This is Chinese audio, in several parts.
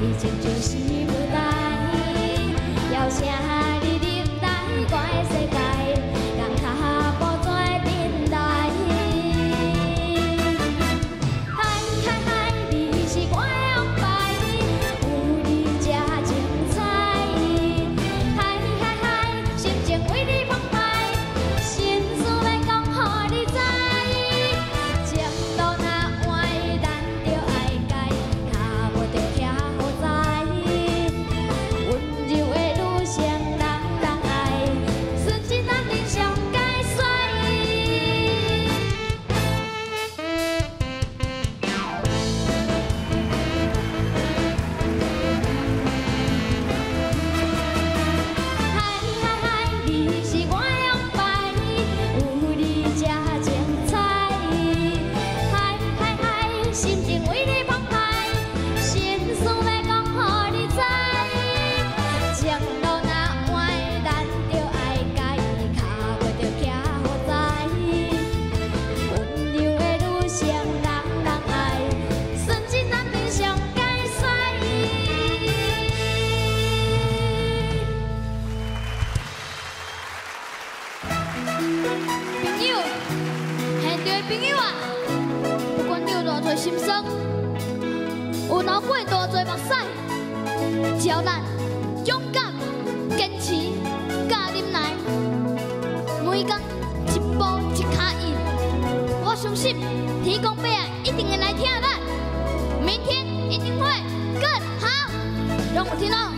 一见就喜不来要相友，现场的朋友啊，不管你有偌多心酸，有流过多少目屎，只要咱勇敢、坚持、加忍耐，每天一步一脚印，我相信天公伯啊一定会来听咱，明天一定会更好，让我听到。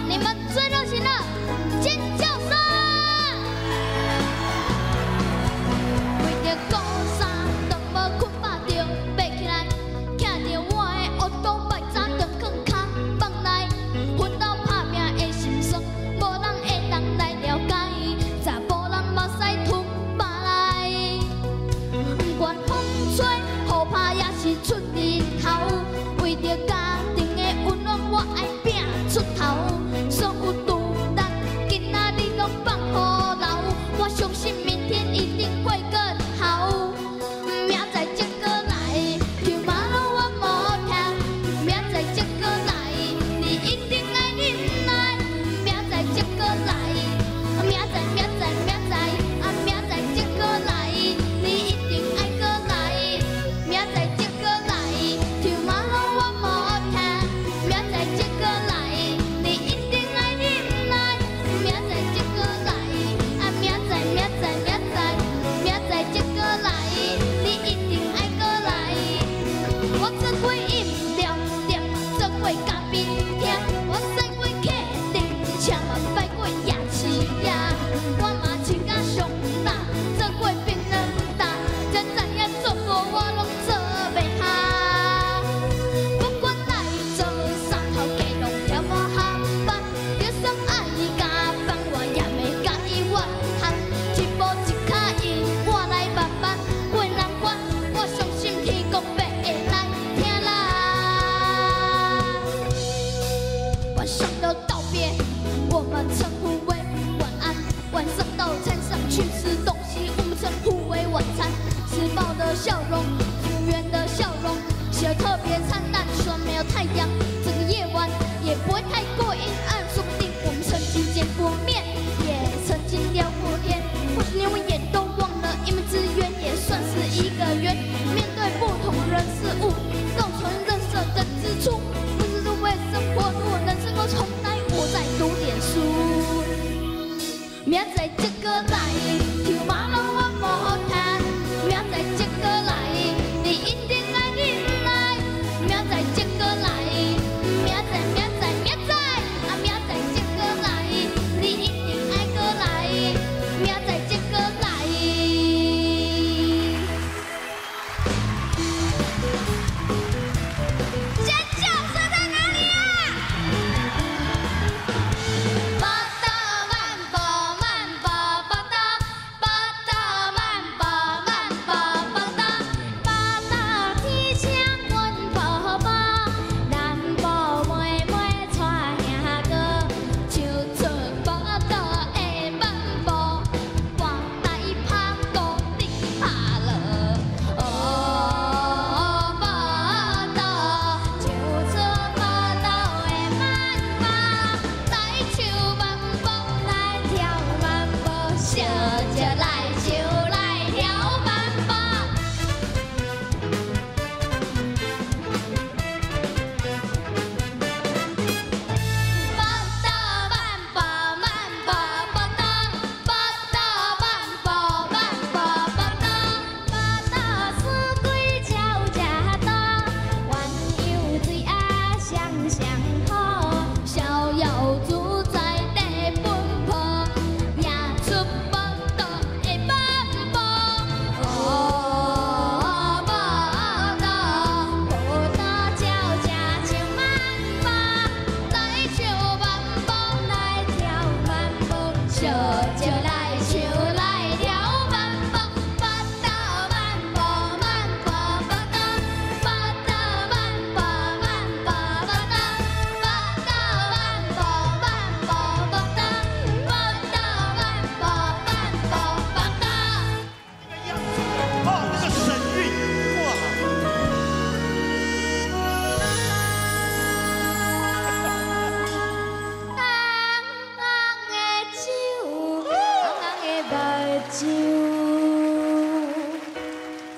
酒，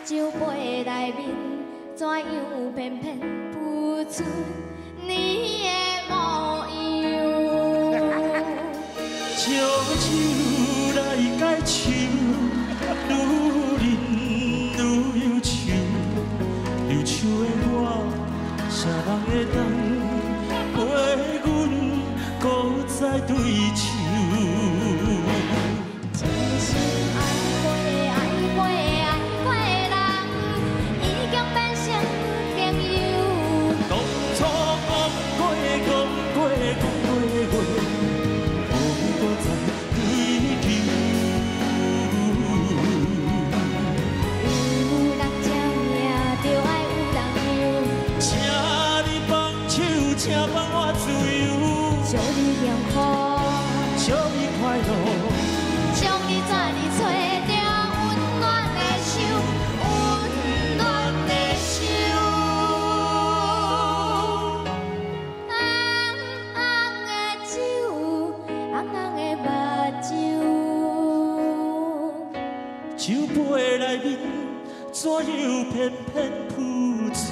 酒杯里面怎样偏偏不出你的模样？借酒来解愁。pen puts